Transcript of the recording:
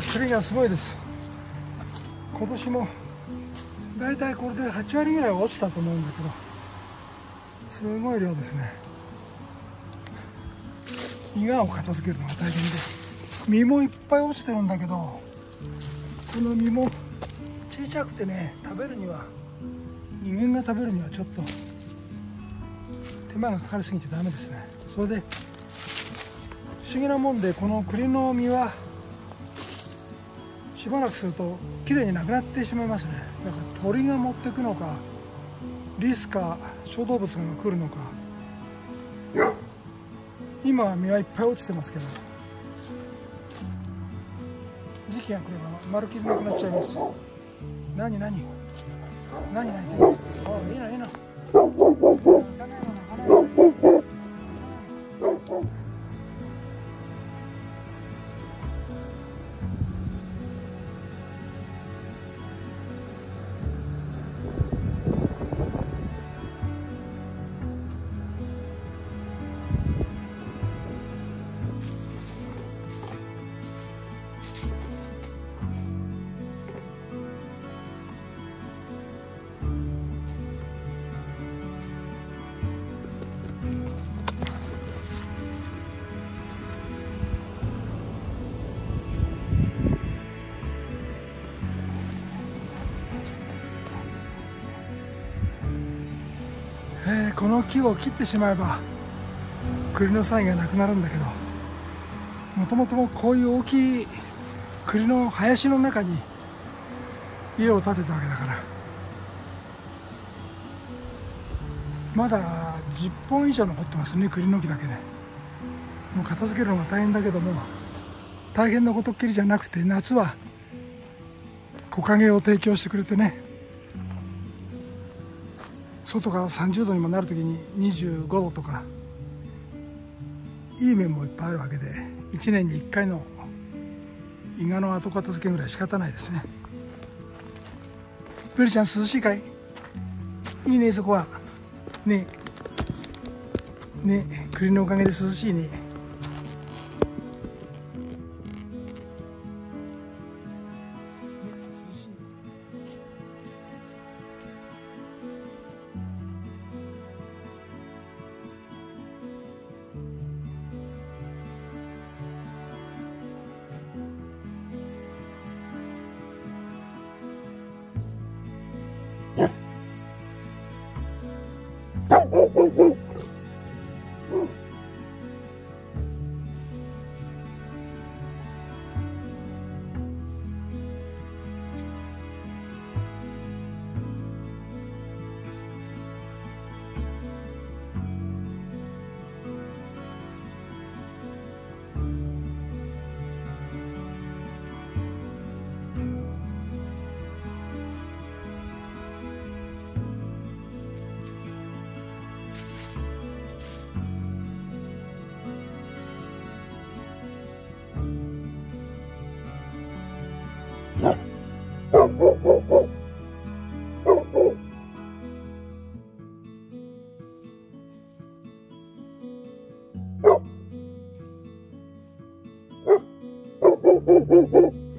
栗がすごいです。今年もだいたいこれで8割ぐらいは落ちたと思うんだけどすごい量ですね。伊賀を片付けるのが大変で実もいっぱい落ちてるんだけどこの実も小さくてね食べるには人間が食べるにはちょっと手間がかかりすぎてダメですね。それで不思議なもんでこの栗の実はしばらくするときれいになくなってしまいますね。だから鳥が持ってくのかリスか小動物が来るのか。今は実はいっぱい落ちてますけど。時期が来ればまるっきりなくなっちゃいます。何何？何何？ってあいいないいな。えーこの木を切ってしまえば栗の栽がなくなるんだけどもともとこういう大きい栗の林の中に家を建てたわけだからまだ10本以上残ってますね栗の木だけで。もう片付けるのが大変だけども大変なことっきりじゃなくて夏は木陰を提供してくれてね外が30度にもなる時に25度とかいい面もいっぱいあるわけで1年に1回の伊賀の後片付けぐらい仕方ないですね。ベリちゃん涼しいかい？いいねそこは。ね。ね。え栗のおかげで涼しいね。Woo, woo, woo.